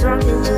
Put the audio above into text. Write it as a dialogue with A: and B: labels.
A: something to